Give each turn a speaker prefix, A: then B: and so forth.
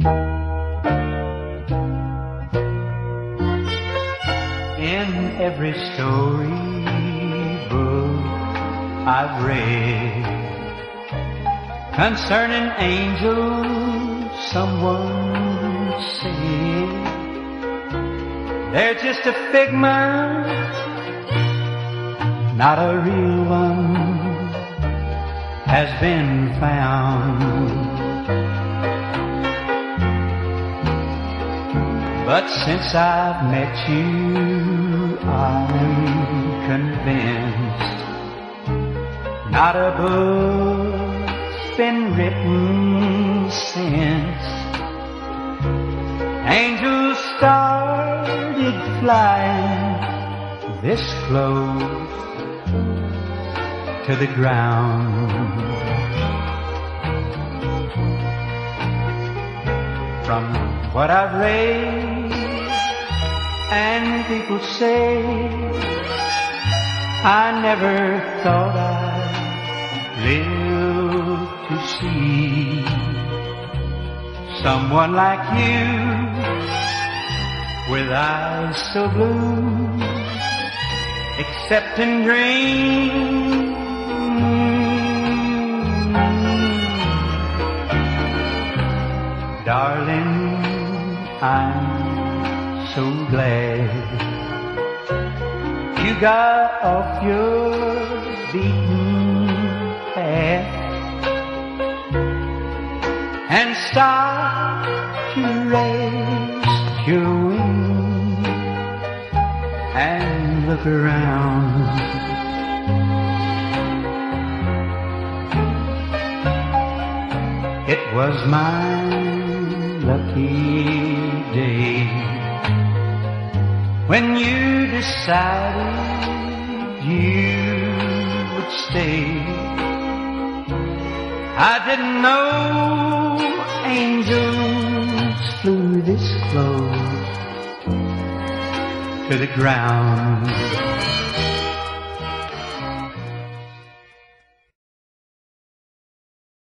A: In every story book I've read concerning angels, someone said they're just a figment, not a real one has been found. But since I've met you, I'm convinced not a book's been written since angels started flying this close to the ground. From what I've read and people say, I never thought I'd live to see someone like you with eyes so blue, except in dreams. Darling, I'm so glad you got off your beaten path and start to raise your wings and look around. It was my lucky day when you decided you would stay. I didn't know angels flew this close to the ground.